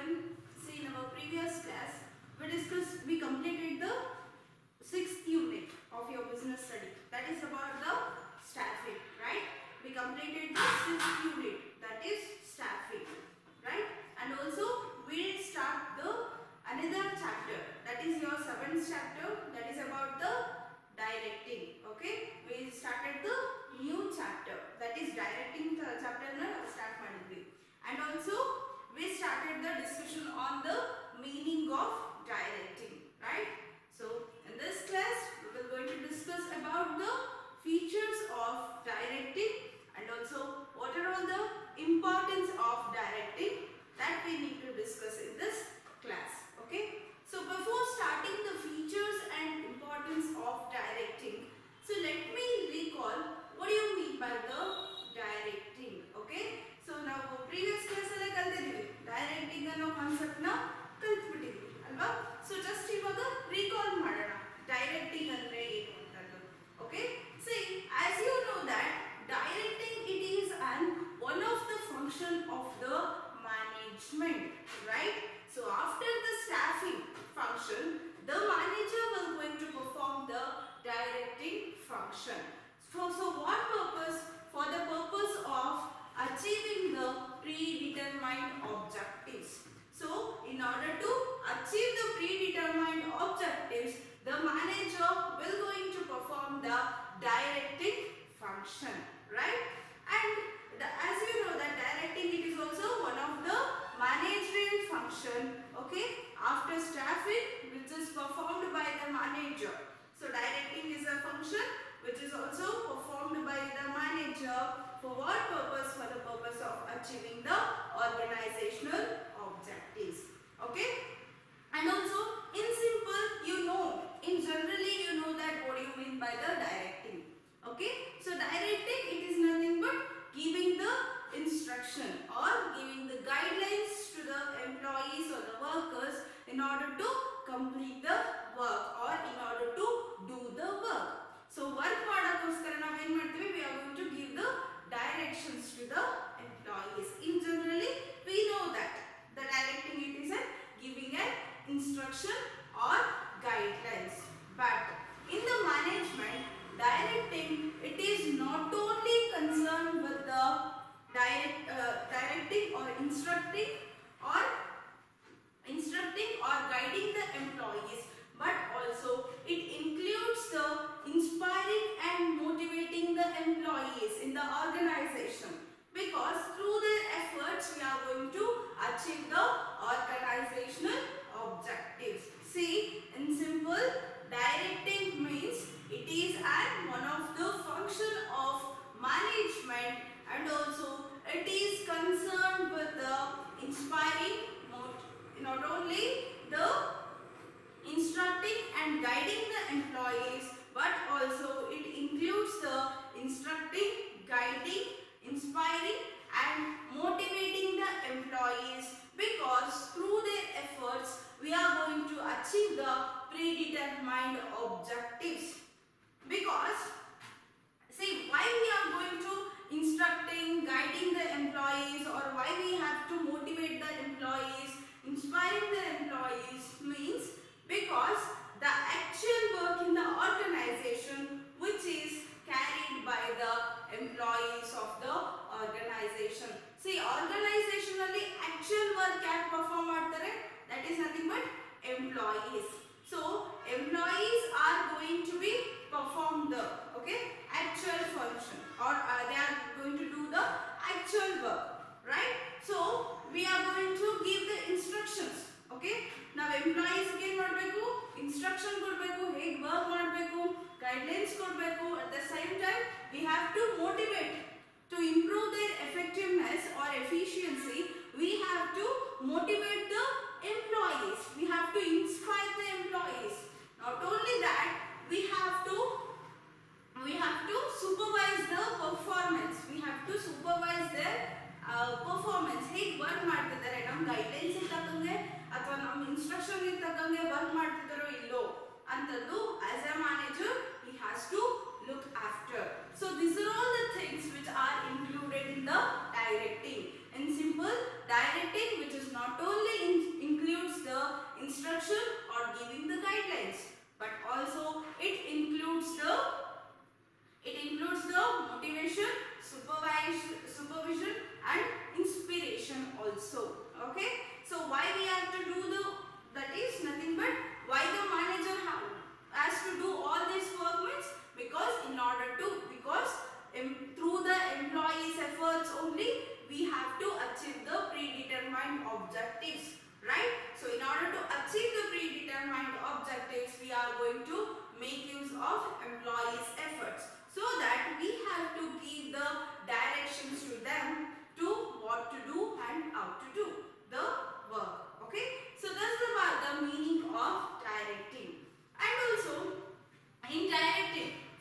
can see in our previous class, we discussed, we completed the sixth unit of your business study. That is about the staffing, right? We completed the sixth unit, that is staffing, right? And also we start the another chapter, that is your seventh chapter, that is about the directing, okay? We started the new chapter, that is directing chapter na start ಮಾಡಿದ್ವಿ. And also we started the discussion on the meaning of directing, right? So, in this class, we are going to discuss about the features of directing and also what are all the importance of directing that we need to discuss in this class, okay? So, before starting the features and importance of directing, so let me recall what do you mean by the directing, okay? So, now previous class, I will directing ಅನ್ನೋ concept ನ ಕಲ್ತ್ಬಿಟ್ಟಿದ್ವಿ ಅಲ್ವಾ so just ಇವಾಗ recall ಮಾಡೋಣ directing ಅಂದ್ರೆ ಏನು ಅಂತದ್ದು okay see as you know that directing it is an one of the function of the management right so after the staffing function the manager will going to perform the directing function so so what purpose for the purpose of function right? And the, as you know that directing it is also one of the managerial function okay? After staffing which is performed by the manager. So directing is a function which is also performed by the manager for what purpose? For the purpose of achieving the organizational objectives okay? And also in simple you know in generally you know that what do you mean by the directing okay so directing it is nothing but giving the instruction or giving the guidelines to the employees or the workers in order to complete the work or in order to do the work so work ಮಾಡೋಕ್ಕೋಸ್ಕರ ನಾವೇನ್ ಮಾಡ್ತೀವಿ we are going to give the directions to the employees in generally we know that the directing it is a giving an instruction or guidelines but in the management directing it is not only concerned with the direct uh, directing or instructing or instructing or guiding the employees but also it includes the inspiring and motivating the employees in the organization because through their efforts we are going to achieve the organizational objectives see in simple directing means it is an one of the function of management and also it is concerned with the inspiring mot- not only the instructing and guiding the employees but also it includes the instructing guiding inspiring and motivating the employees because through their efforts we are going to achieve the predetermined objectives. Because see why we are going to instructing guiding the employees or why we have to motivate the employees Inspiring the employees means because the actual work in the organization which is carried by the employees of the organization. See organizationally actual work can perform at the rate that is nothing but employees. So employees are going to be perform the okay actual function or uh, they are going to do the actual work right so we are going to give the instructions okay ನಾವು employees ಏನ್ ಮಾಡಬೇಕು instruction ಕೊಡಬೇಕು ಹೇಗೆ work ಮಾಡಬೇಕು guidelines ಕೊಡಬೇಕು at the same time we have to motivate to improve their effectiveness or efficiency we have to motivate the employees we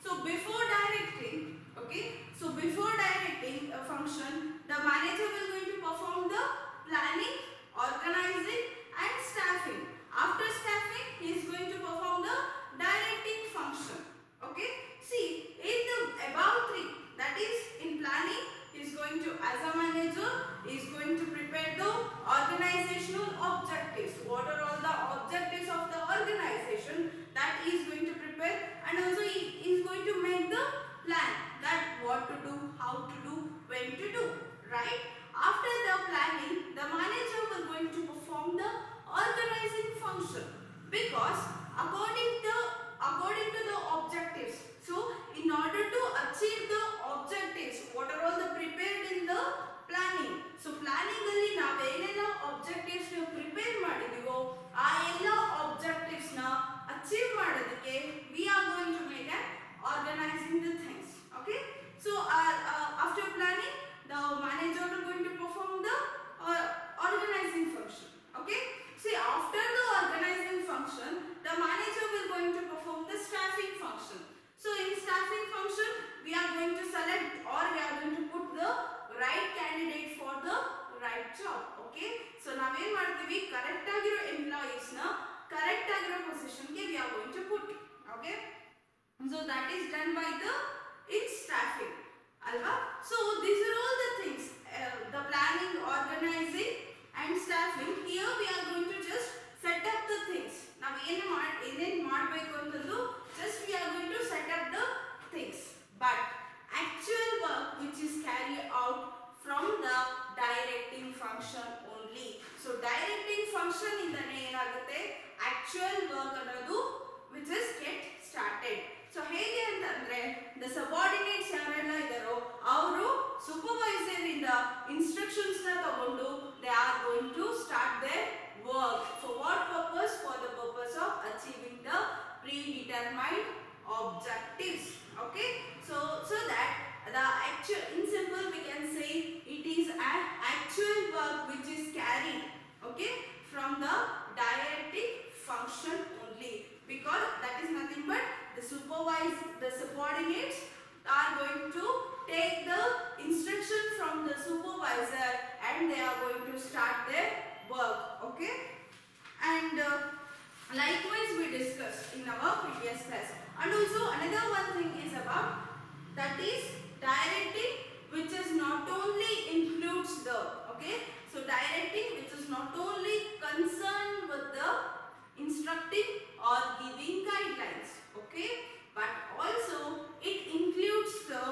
So before directing, okay, so before directing a function, the manager will going to perform the planning, organizing and staffing. After staffing, he is going to perform the directing function. Okay, see, in the above three, that is in planning, he is going to, as a manager, he is going to prepare the organizational objectives. What are all the objectives of the organization? that he is going to prepare and also he is going to make the plan that what to do, how to do, when to do, right? After the planning, the manager will going to perform the organizing function because according to according to the objectives. So in order to achieve the objectives, what are all the prepared in the planning? So planning ಅಲ್ಲಿ ನಾವೇನೆಲ್ಲ objectives ನ prepare ಮಾಡಿದೀವೋ ಆ ಎಲ್ಲ objectives ನ achieve ಮಾಡೋದಕ್ಕೆ we are going to make an organizing the things. Okay? So uh, uh, after planning, the manager are going to perform the uh, organizing function. Okay? See, after the organizing function, the manager will going to perform the staffing function. So in staffing function, we are going to select or we are going to put the right candidate for the right job. Okay? So ನಾವೇನ್ ಮಾಡ್ತೀವಿ correct ಆಗಿರೋ employees ನ correct ಆಗಿರೋ position ಗೆ we are going to put. Okay? So that is done by the in staffing. Alva? So these are all the things. Uh, the planning, organizing and staffing. Here we are going to just set up the things. ನಾವು ಏನು ಮಾಡ್ ಏನೇನು ಮಾಡಬೇಕು ಅಂತಂದು just we are going to set up the things. But actual work which is carried out from the directing function only. So directing function ಇಂದನೇ ಏನಾಗುತ್ತೆ actual work ಅನ್ನೋದು which is get started. So ಹೇಗೆ ಅಂತಂದ್ರೆ the subordinates ಯಾರೆಲ್ಲ ಇದ್ದಾರೋ ಅವರು supervisor ಇಂದ ಇನ್ಸ್ಟ್ರಕ್ಷನ್ಸ್ನ ತಗೊಂಡು they are going to start their work for what purpose for the purpose of achieving the predetermined objectives okay so so that the actual in simple we can say it is an actual work which is carried okay from the function only. Because that is nothing but the supervise the subordinates are going to take the instruction from the supervisor and they are going to start their work okay? And uh, likewise we discussed in our previous class. And also another one thing is about that is directing which is not only includes the okay? So directing which is not only concerned with the instructing or giving guidelines okay? But also it includes the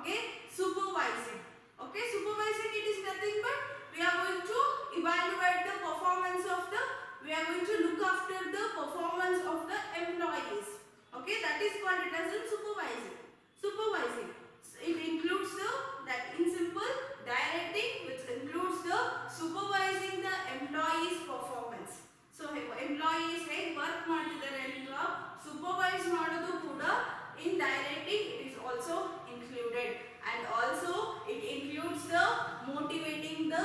okay supervising. Okay supervising it is nothing but we are going to evaluate the performance of the we are going to look after the performance of the employees. Okay that is called it as in supervising. Supervising. So it includes the that in simple directing which includes the supervising the employees performance so employees ಹೇಗೆ work ಮಾಡ್ತಿದ್ದಾರೆ ಅಂತ supervise ಮಾಡೋದು ಕೂಡ in directing it is also included and also it includes the motivating the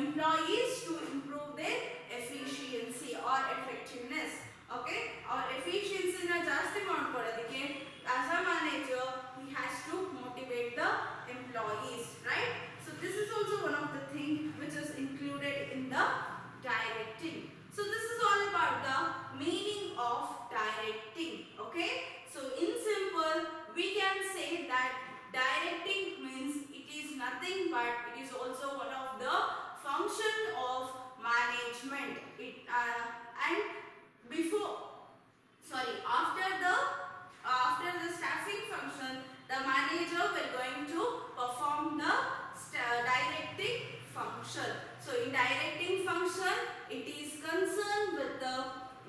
employees to improve their efficiency or effectiveness okay or efficiency ನ ಜಾಸ್ತಿ ಮಾಡ್ಕೊಳ್ಳೋದಕ್ಕೆ as a manager he has to motivate the employees right so this is also one of the thing which is included in the directing so this is all about the meaning of directing okay? So in simple we can say that directing means it is nothing but it is also one of the function of management. It uh, and before sorry after the after the staffing function the manager will going to perform the directing function. So in directing function it is concerned with the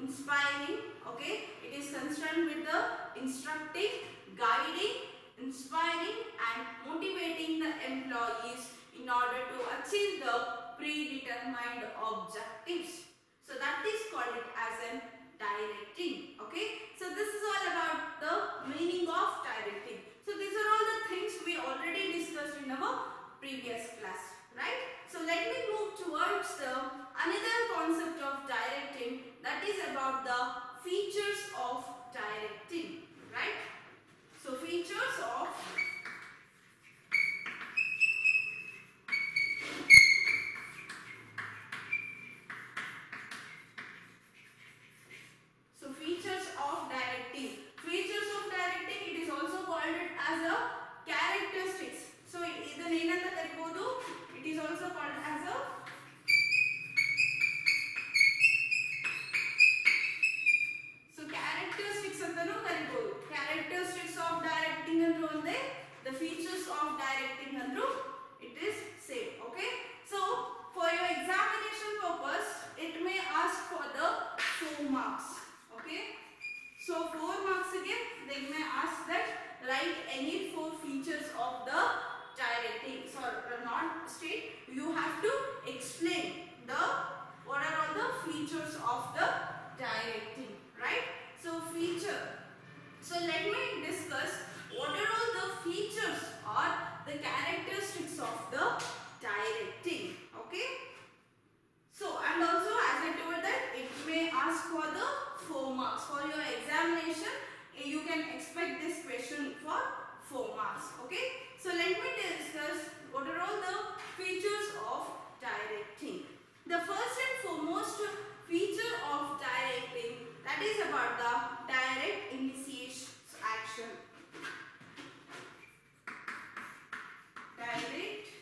inspiring okay? It is concerned with the instructing guiding inspiring and motivating the employees in order to achieve the predetermined objectives. So that is called it as an directing okay? So this is all about the meaning of directing. So these are all the things we already discussed in our previous class right? So let me move towards the another concept of directing that is about the features of directing right so features of So features of directing. Features of directing it is also called it as a characteristics. So ಇದನ್ನ ಏನಂತ ಕರಿಬಹುದು It is also called as it is same okay? So for your examination purpose it may ask for the four marks okay? So four marks again they may ask that write any four features of the directing. or not state you have to explain the what are all the features of the directing, right? So feature. So let me discuss what are all the features or the characteristics of the directing. Okay. So and also as I told that it may ask for the 4 marks. For your examination you can expect this question for 4 marks. Okay. So let me discuss what are all the features of directing. The first and foremost feature of directing that is about the direct initiation action. Riley.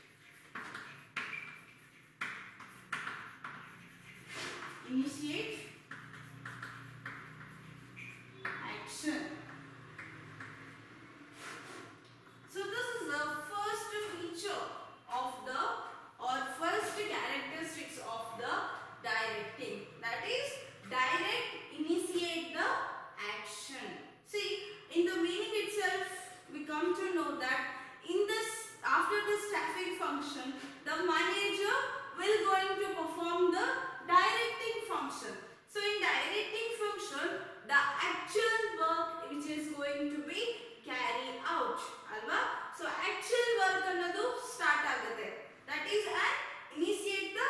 manager will going to perform the directing function. So in directing function, the actual work which is going to be carried out. Alba. So actual work ಅನ್ನೋದು start ಆಗುತ್ತೆ. That is an initiate the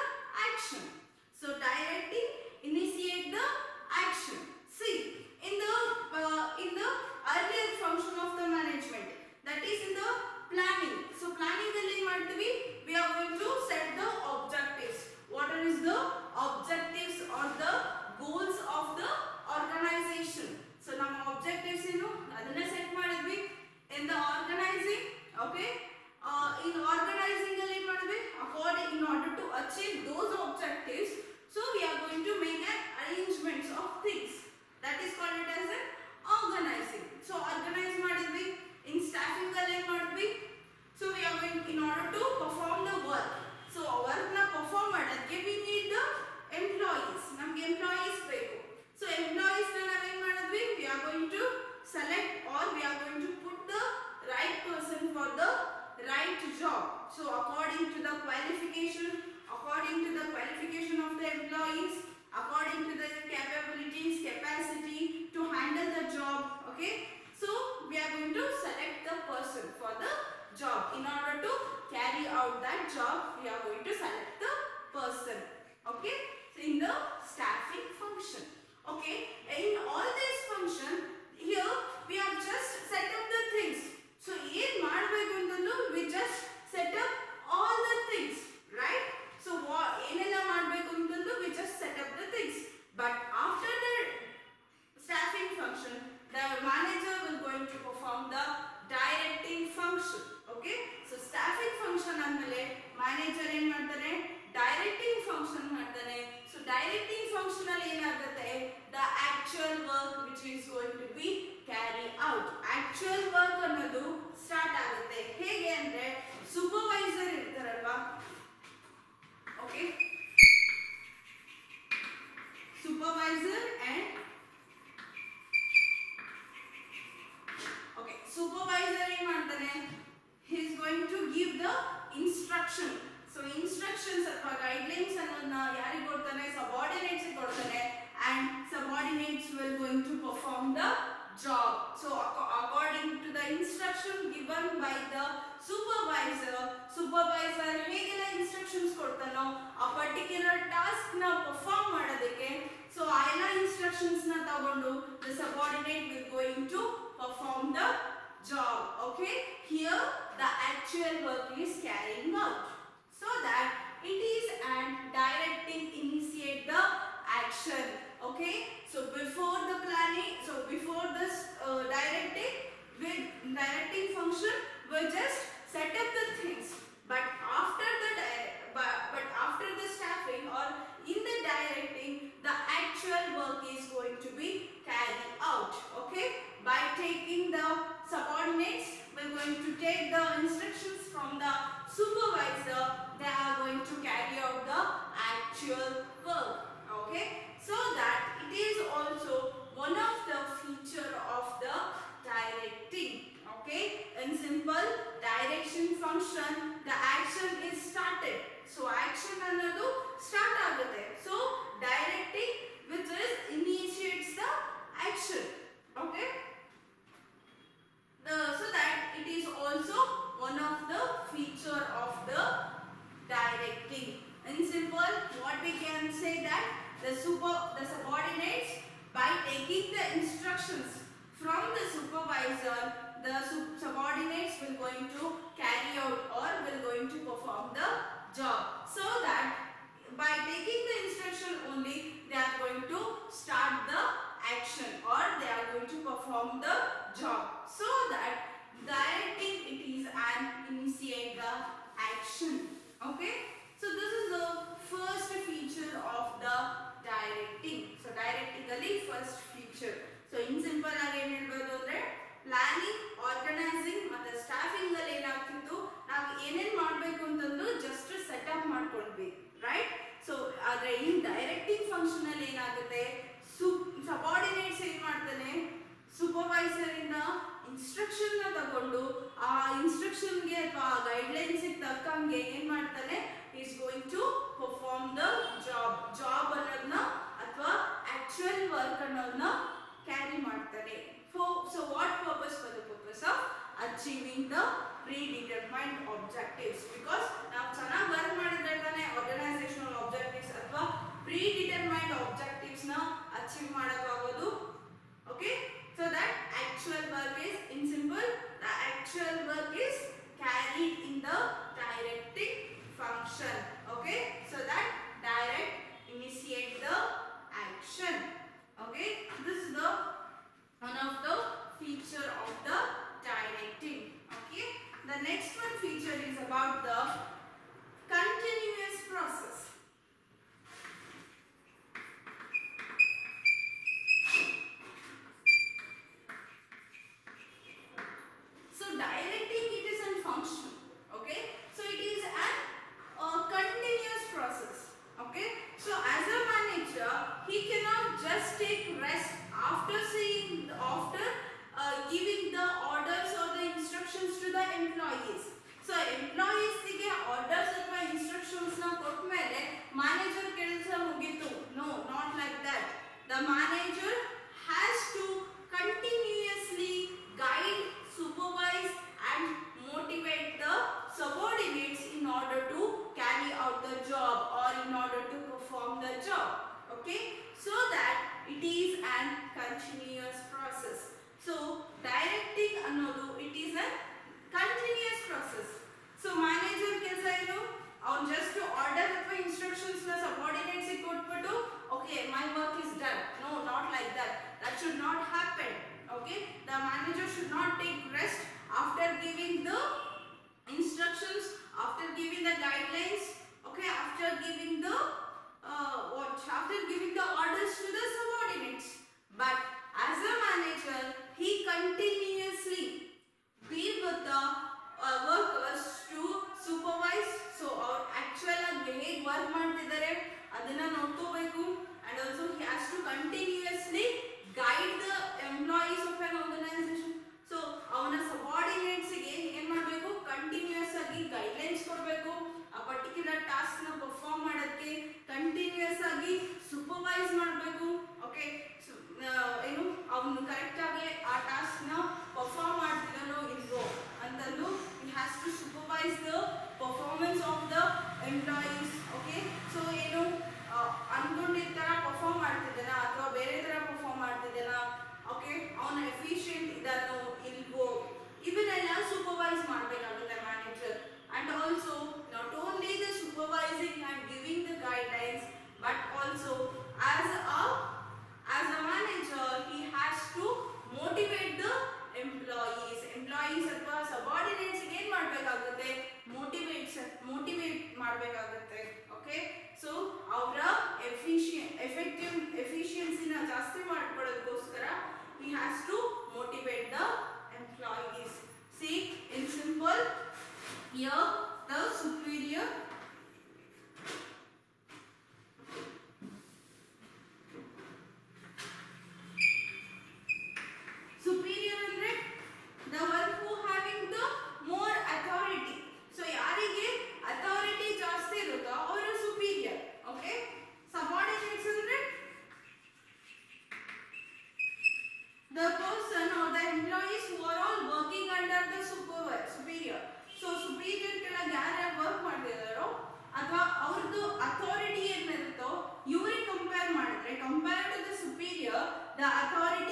ತಕ್ಕಂಗೆ ಏನ್ ಮಾಡ್ತಾನೆ? Is going to perform the job job ಅನ್ನೋದನ್ನ ಅಥವಾ actual work ಅನ್ನೋದನ್ನ carry ಮಾಡ್ತಾರೆ so what purpose for the purpose of achieving the predetermined objectives because ನಾವು ಚೆನ್ನಾಗಿ ವರ್ಕ್ ಮಾಡಿದ್ರೆ ಆರ್ಗನೈಸೇಷನಲ್ ಆಬ್ಜೆಕ್ಟಿವ್ಸ್ ಅಥವಾ ಪ್ರೀ ಡಿಟರ್ಮೈನ್ಡ್ ಆಬ್ಜೆಕ್ಟಿವ್ಸ್ನ achieve ಮಾಡೋಕ್ಕಾಗೋದು. Okay so that actual work is in simple the actual work is carried in the directing function okay? So that direct initiate the action okay? This is the one of the feature of the directing okay? The next one feature is about the continuous process. So directing it is a function, okay? So it is an uh, continuous process, okay? So as a manager, he cannot just take rest after seeing, after uh, giving the orders or the instructions to the employees. So employees ಗೆ orders ಅಥವಾ instructions ನ ಕೊಟ್ಮೇಲೆ manager ಕೆಲಸ ಮುಗೀತು no not like that the manager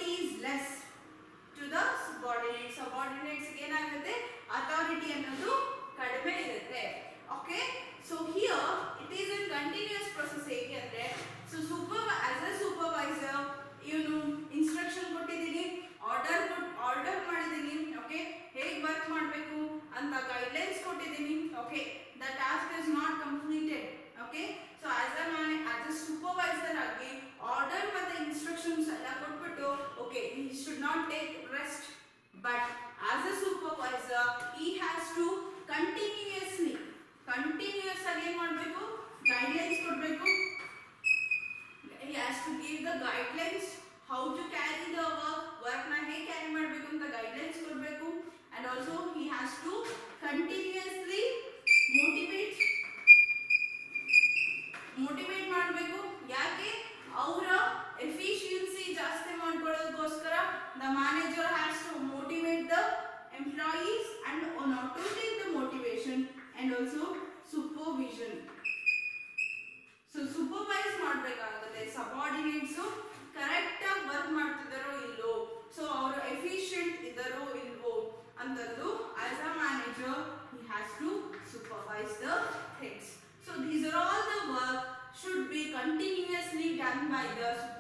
authority is less to the subordinate subordinates ಗೆ ಏನಾಗುತ್ತೆ authority ಅನ್ನೋದು kadame ಇರುತ್ತೆ okay so here it is a continuous process ಹೇಗೆ so super as a supervisor you know ಇವನು instruction order order order ಮಾಡಿದ್ದೀನಿ okay ಹೇಗೆ work ಮಾಡಬೇಕು ಅಂತ ಗೈಡ್ಲೈನ್ಸ್ ಕೊಟ್ಟಿದ್ದೀನಿ okay. The task is not completed. okay so as a man as a supervisor ಆಗಿ order ಮತ್ತೆ instructions ಎಲ್ಲ ಕೊಟ್ಬಿಟ್ಟು okay he should not take rest but as a supervisor he has to continuously continuous ಆಗಿ ಏನ್ ಮಾಡಬೇಕು guidelines ಕೊಡಬೇಕು he has to give the guidelines how to carry the work work ನ ಹೇಗೆ ಕ್ಯಾರಿ ಮಾಡಬೇಕು ಅಂತ ಗೈಡ್ಲೈನ್ಸ್ ಕೊಡಬೇಕು and also he has to continuously motivate motivate ಮಾಡಬೇಕು. ಯಾಕೆ? ಅವರ ಎಫಿಷಿಯನ್ಸಿ ಜಾಸ್ತಿ ಮಾಡ್ಕೊಳ್ಳೋದಕ್ಕೋಸ್ಕರ the manager has to motivate the employees and not to take the motivation and also supervision so supervise ಮಾಡಬೇಕಾಗುತ್ತೆ ಸಬಾರ್ಡಿನೇಟ್ಸು ಕರೆಕ್ಟಾಗಿ ವರ್ಕ್ ಮಾಡ್ತಿದಾರೋ ಇಲ್ಲೋ? ಸೊ ಅವರು efficient ಇದ್ದಾರೋ ಇಲ್ವೋ ಅಂತದ್ದು as a manager he has to supervise the things So these are all the work should be continuously done by the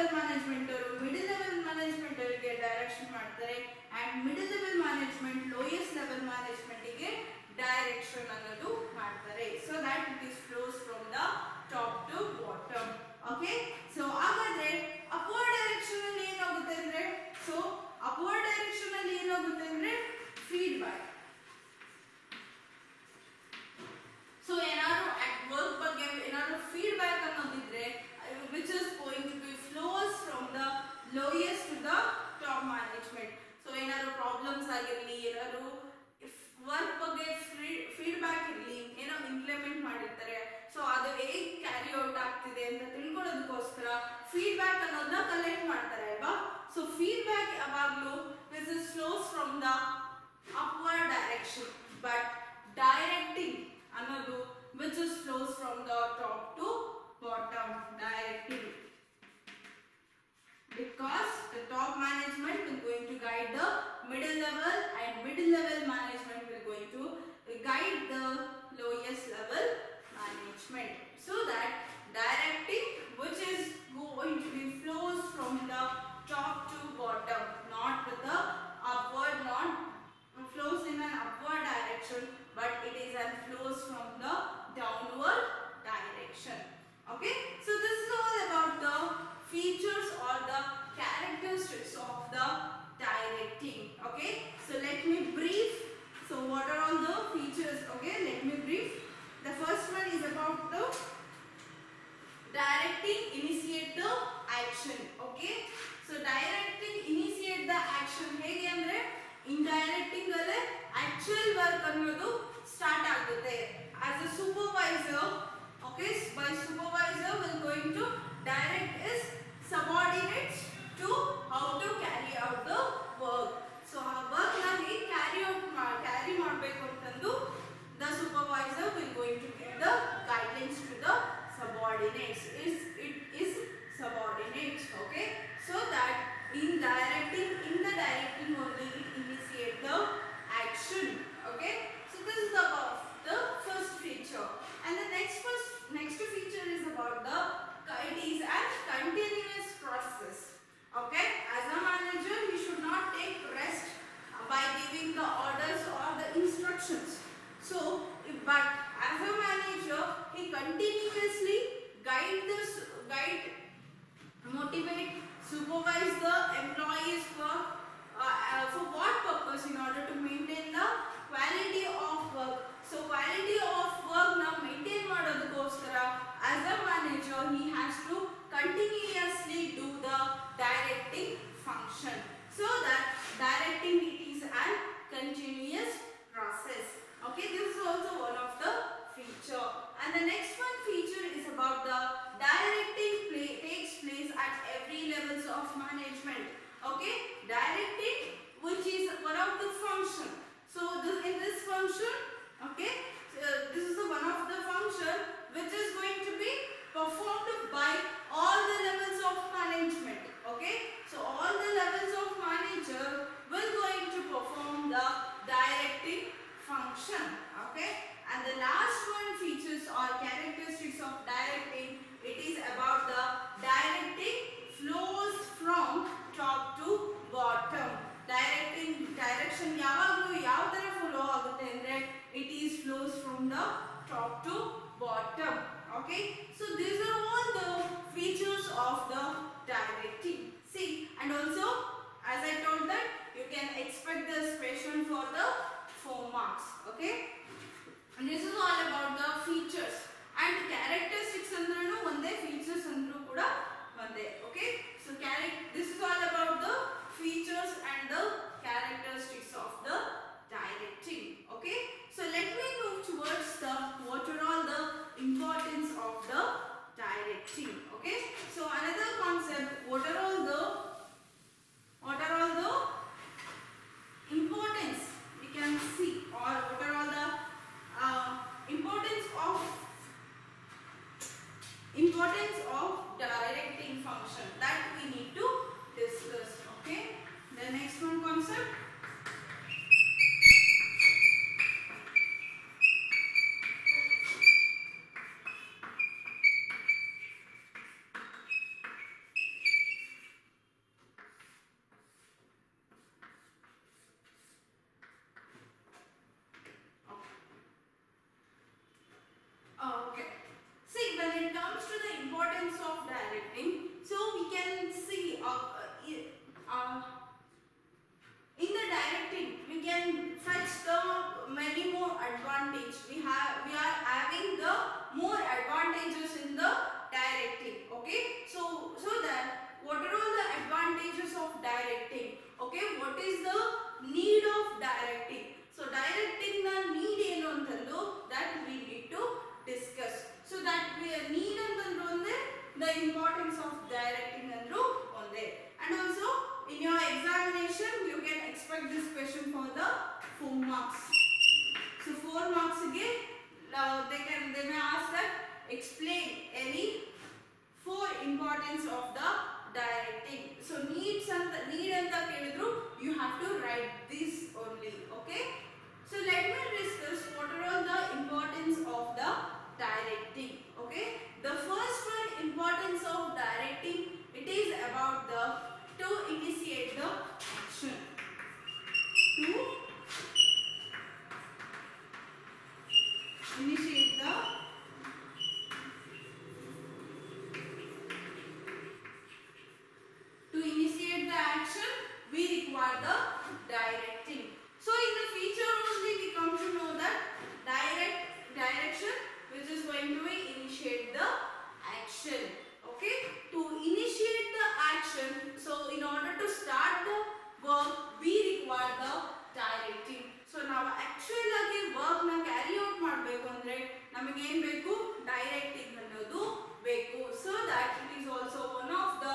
level management ಅವರು middle level management ಅವರಿಗೆ direction ಮಾಡ್ತಾರೆ and middle level management lowest level ಮ್ಯಾನೇಜ್ಮೆಂಟ್ಗೆ direction ಅನ್ನೋದು ಮಾಡ್ತಾರೆ. So that it is flows from the top to bottom okay so ಹಾಗಾದ್ರೆ upward direction ಅಲ್ಲಿ ಏನಾಗುತ್ತೆ ಅಂದ್ರೆ so ಅಪೋರ್ಡ್ direction ಅಲ್ಲಿ ಏನಾಗುತ್ತೆ ಅಂದ್ರೆ ಫೀಡ್ಬ್ಯಾಕ್ ಸೊ ಏನಾದ್ರು ಅಟ್ ವರ್ಕ್ ಬಗ್ಗೆ ಏನಾದ್ರು feedback ಅನ್ನೋದಿದ್ರೆ which is going to be flows from the lowest to the top management. So, ಏನಾದ್ರು ಪ್ರಾಬ್ಲಮ್ಸ್ ಆಗಿರಲಿ, ಏನಾದ್ರು ವರ್ಕ್ ಬಗ್ಗೆ ಫೀಡ್ಬ್ಯಾಕ್ ಇರಲಿ, ಏನೋ ಇಂಪ್ಲಿಮೆಂಟ್ ಮಾಡಿರ್ತಾರೆ. ಸೊ ಅದು ಹೇಗೆ ಕ್ಯಾರಿ ಔಟ್ ಆಗ್ತಿದೆ ಅಂತ ತಿಳ್ಕೊಳ್ಳೋದಕ್ಕೋಸ್ಕರ ಫೀಡ್ಬ್ಯಾಕ್ ಅನ್ನೋದನ್ನ ಕಲೆಕ್ಟ್ ಮಾಡ್ತಾರೆ, ಅಲ್ವಾ? ಸೊ ಫೀಡ್ಬ್ಯಾಕ್ ಯಾವಾಗಲೂ this is flows from the upward direction but directing ಅನ್ನೋದು which is flows from the top to bottom directing because the top management will going to guide the middle level and middle level management will going to guide the lowest level management. So that directing which is going to be flows from the top to bottom not with the upward not flows in an upward direction but it is and flows from the question for the 4 marks. So 4 marks again, uh, they can they may ask that explain any four importance of the directing. So needs and need ಅಂತ ಕೇಳಿದ್ರು you have to write this only. Okay. So let me discuss what are all the importance of the directing. Okay. The first one importance of directing it is about the to initiate the action. To initiate the to initiate the action we require the directing. So in the future only we come to know that direct direction which is going to initiate the action. Okay? To initiate the action so in order to start the work we require the directing so ನಾವು actual ಆಗಿ work ನ carry out ಮಾಡಬೇಕು ಅಂದ್ರೆ ನಮಗೆ ಏನ್ ಬೇಕು directing ಅನ್ನೋದು ಬೇಕು so that it is also one of the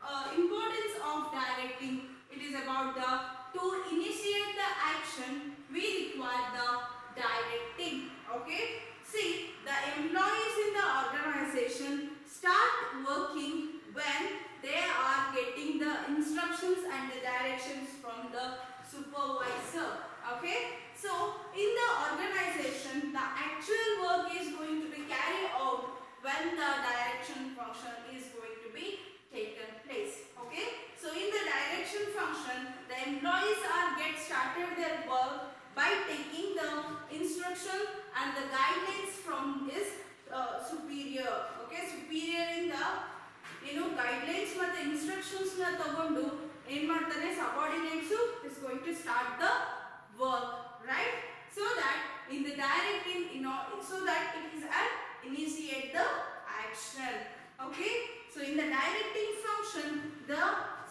uh, importance of directing it is about the to initiate the action we require the directing okay see the employees in the organization start working when they are getting the instructions and the directions from the supervisor okay? So in the organization the actual work is going to be carried out when the direction function is going to be taken place okay? So in the direction function the employees are get started their work by taking the instruction and the guidelines from his uh, superior okay? Superior in the ಏನು guidelines ಮತ್ತೆ instructions ನ ತಗೊಂಡು ಏನ್ ಮಾಡ್ತಾನೆ subordinates is going to start the work right so that in the directing in so that it is at initiate the action okay so in the directing function the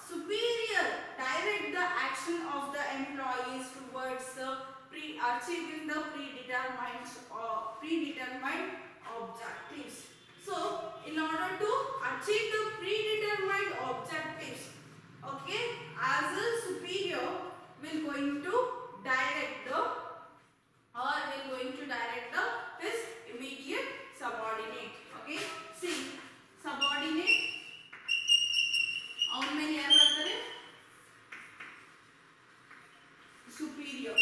superior direct the action of the employees towards the pre achieving the predetermined or predetermined objectives so in order to achieve the predetermined objectives okay as a superior will going to direct the or will going to direct the his immediate subordinate okay see subordinate ಅವನ ಮೇಲೆ ಯಾರು ಬರ್ತಾರೆ superior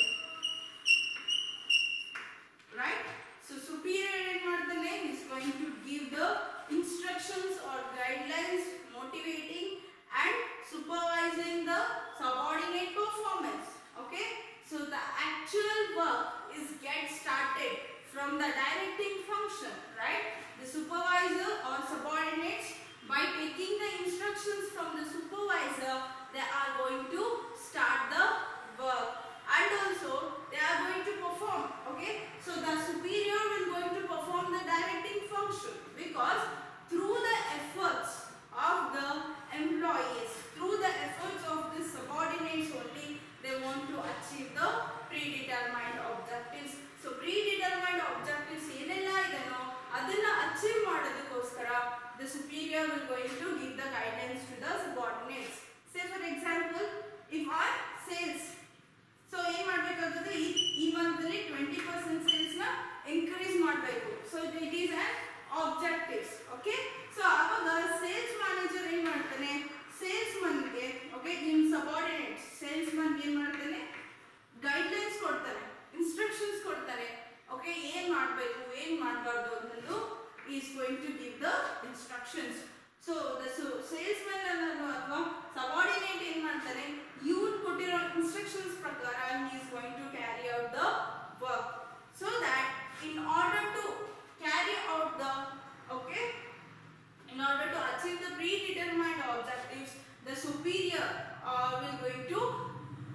right So superior head name is going to give the instructions or guidelines motivating and supervising the subordinate performance. Okay. So the actual work is get started from the directing function. Right. The supervisor or subordinates by taking the instructions from the supervisor they are going to start the work and also they are going to perform okay so the superior will going to perform the directing function because through the efforts of the employees through the efforts of the subordinates only they want to achieve the predetermined objectives so predetermined objectives ಏನೆಲ್ಲ ಇದೆನೋ ಅದನ್ನ achieve ಮಾಡೋದಕ್ಕೋಸ್ಕರ the superior will going to give the guidance to the subordinates say for example if our sales so ಏನ್ ಮಾಡ್ಬೇಕಾಗುತ್ತೆ? ಈ ಈ month ಅಲ್ಲಿ twenty percent ಸೇಲ್ಸ್ನ increase ಮಾಡಬೇಕು. So it is an objectives okay so ಆವಾಗ ಸೇಲ್ಸ್ ಮ್ಯಾನೇಜರ್ ಏನ್ ಮಾಡ್ತಾನೆ? ಸೇಲ್ಸ್ ಮನ್ಗೆ okay in subordinate salesman ಏನ್ ಮಾಡ್ತಾನೆ? ಗೈಡ್ಲೈನ್ಸ್ ಕೊಡ್ತಾರೆ ಇನ್ಸ್ಟ್ರಕ್ಷನ್ಸ್ ಕೊಡ್ತಾರೆ ಓಕೆ ಏನ್ ಮಾಡಬೇಕು, ಏನ್ ಮಾಡಬಾರ್ದು ಅಂತಂದು is going to give the instructions so the salesman ಅಥವಾ ಸಬಾರ್ಡಿನೇಟ್ ಏನ್ you will put your instructions prakara and he is going to carry out the work. So that in order to carry out the, okay, in order to achieve the predetermined objectives, the superior uh, will going to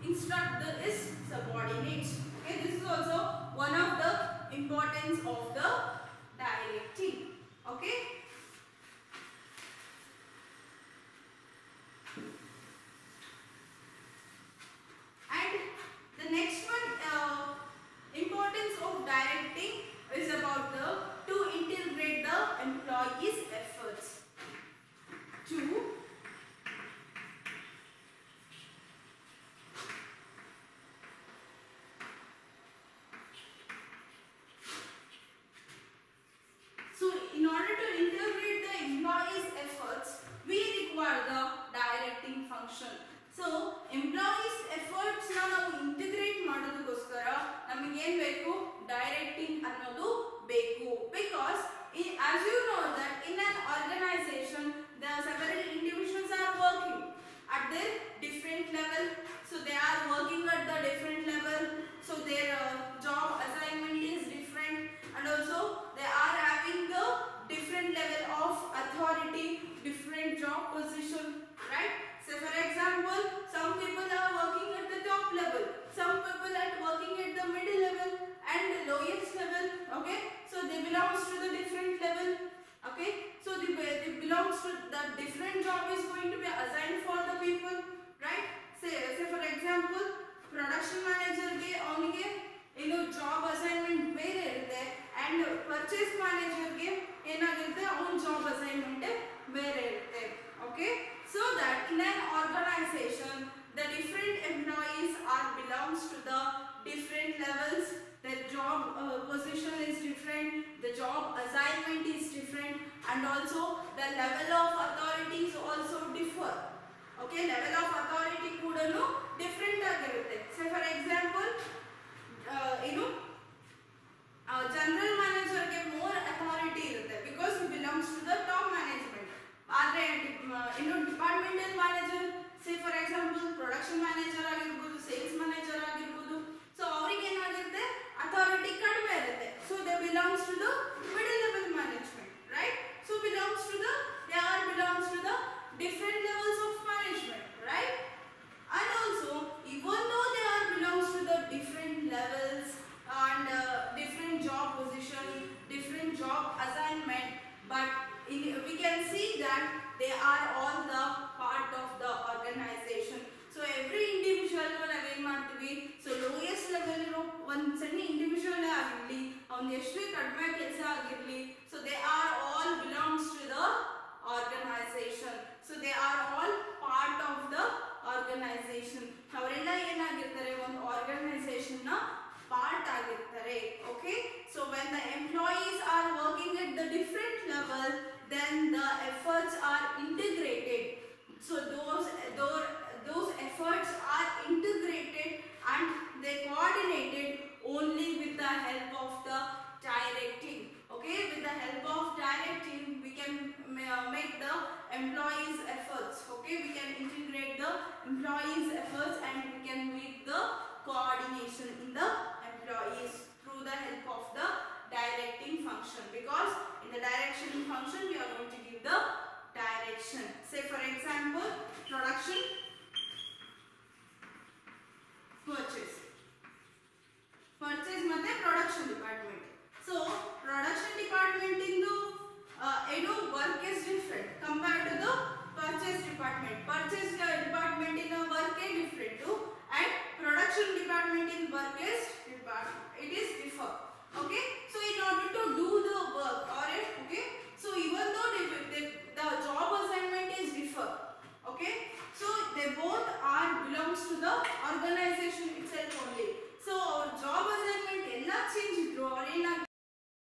instruct the, his subordinates. Okay, this is also one of the importance of the directing. Okay. So that in on organisation the different employees R belongs to the different levels their job uh, position is different the job assignment is different and also the level of authorities also differ okay level of authority ಕೂಡ different ಆಗಿರುತ್ತೆ say for example uh, ಏನು general ಮ್ಯಾನೇಜರ್ಗೆ more authority ಇರುತ್ತೆ because he belongs to the top management ಆದರೆ ಇನ್ನು departmental manager say for example production manager ಆಗಿರ್ಬೋದು sales manager ಆಗಿರ್ಬೋದು so ಅವ್ರಿಗೆ ಏನಾಗುತ್ತೆ ಅಥಾರಿಟಿ ಕಡಿಮೆ ಇರುತ್ತೆ so they belongs to the middle level management right so belongs to the they are belongs to the different levels of management right and also even though they are belongs to the different levels and uh, different job position different job assignment but in, we can see that they are all the part of the organization so every individual ನಾವೇನ್ ಮಾಡ್ತೀವಿ so lowest level ಇರೋ ಒಂದು ಸಣ್ಣ individual ಆಗಿರ್ಲಿ ಅವ್ನು ಎಷ್ಟೇ ಕಡಿಮೆ ಕೆಲಸ ಆಗಿರ್ಲಿ ಸೊ ದೇ ಆರ್